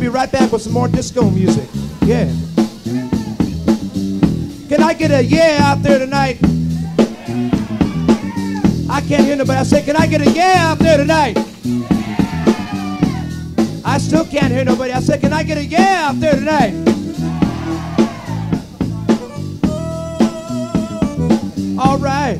be right back with some more disco music. Yeah. Can I get a yeah out there tonight? I can't hear nobody. I say, can I get a yeah out there tonight? I still can't hear nobody. I said, can I get a yeah out there tonight? All right.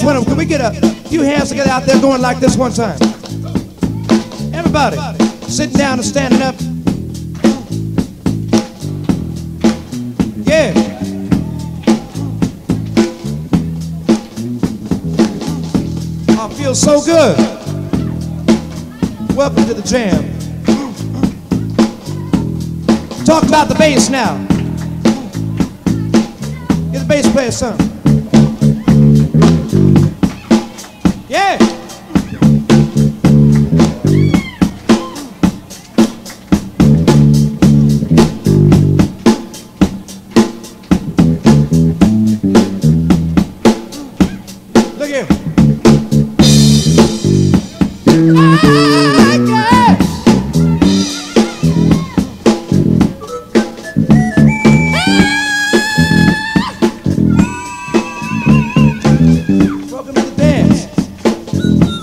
House Winham, can we get a few hands together out there going like this one time? Everybody, sitting down and standing up. Yeah. I feel so good. Welcome to the jam. Talk about the bass now. Get the bass player some.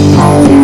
Thank